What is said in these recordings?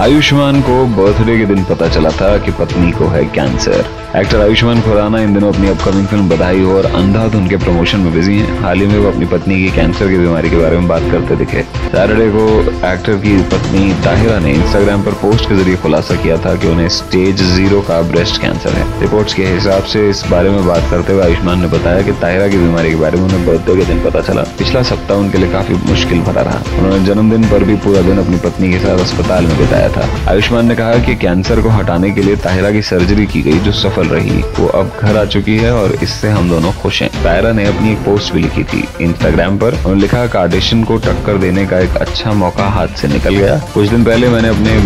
आयुष्मान को बर्थडे के दिन पता चला था कि पत्नी को है कैंसर एक्टर आयुष्मान खुराना इन दिनों अपनी अपकमिंग फ़िल्म बधाई हो और अंधाधुन के प्रमोशन में बिज़ी हैं. हाल ही में वो अपनी पत्नी की कैंसर की बीमारी के बारे में बात करते दिखे. सैटरडे को एक्टर की पत्नी ताहिरा ने इंस्टाग्राम पर पोस्ट के ज़रिए खुलासा किया था कि उन्हें स्टेज ज़ीरो का ब्रेस्ट कैंसर है. रिपोर्ट्स के हिसाब से इस बारे में बात करते हुए आयुष्मान ने बताया कि ताहिरा की बीमारी के बारे में उन्हें बर्थडे के दिन पता चला. पिछला सप्ताह उनके लिए काफ़ी मुश्किल भरा रहा. उन्होंने जन्मदिन पर भी पूरा दिन अपनी पत्नी के साथ अस्पताल में बिताया था। आयुष्मान ने कहा कि कैंसर को हटाने के लिए ताहिरा की सर्जरी की गई, जो सफल रही। वो अब घर आ चुकी है और इससे हम दोनों खुश हैं। ताहिरा ने अपनी एक पोस्ट भी लिखी थी इंस्टाग्राम पर। उन्होंने लिखा, कार्डेशन को टक्कर देने का एक अच्छा मौका हाथ से निकल गया। कुछ दिन पहले मैंने अपने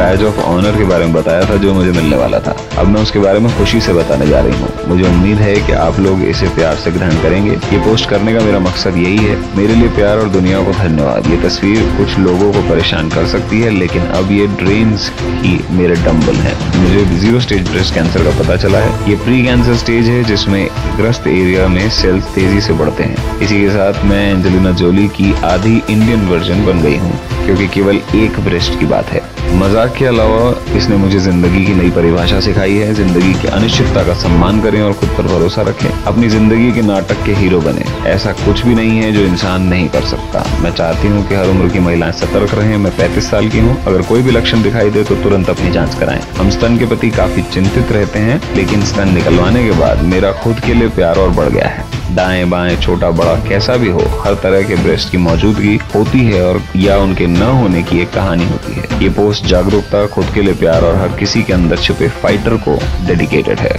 बैज ऑफ़ ऑनर के बारे में बताया था, जो मुझे मिलने वाला था। अब मैं उसके बारे में खुशी से बताने जा रही हूँ। मुझे उम्मीद है कि आप लोग इसे प्यार से ग्रहण करेंगे। ये पोस्ट करने का मेरा मकसद यही है। मेरे लिए प्यार और दुनिया को धन्यवाद। ये तस्वीर कुछ लोगों को परेशान कर सकती है, लेकिन अब ये ड्रेन्स ही मेरे डम्बल है। मुझे ज़ीरो स्टेज ब्रेस्ट कैंसर का पता चला है। ये प्री कैंसर स्टेज है, जिसमें ग्रस्त एरिया में सेल्स तेज़ी से बढ़ते हैं। इसी के साथ मैं एंजेलिना जोली की आधी इंडियन वर्जन बन गई हूँ, क्योंकि केवल एक ब्रेस्ट की बात है। मज़ाक के अलावा इसने मुझे ज़िंदगी की नई परिभाषा सिखाई है। ज़िंदगी की अनिश्चितता का सम्मान करें और खुद पर भरोसा रखें। अपनी ज़िंदगी के नाटक के हीरो बने। ऐसा कुछ भी नहीं है जो इंसान नहीं कर सकता। मैं चाहती हूँ कि हर उम्र की महिलाएँ सतर्क रहें। मैं पैंतीस साल की हूँ। अगर कोई भी लक्षण दिखाई दे तो तुरंत अपनी जाँच कराएँ। हम स्तन के प्रति काफ़ी चिंतित रहते हैं, लेकिन स्तन निकलवाने के बाद मेरा खुद के लिए प्यार और बढ़ गया है। दाएँ बाएँ, छोटा बड़ा, कैसा भी हो, हर तरह के ब्रेस्ट की मौजूदगी होती है और या उनके न होने की एक कहानी होती है। ये पोस्ट जागरूकता, खुद के लिए प्यार और हर किसी के अंदर छुपे फाइटर को डेडिकेटेड है।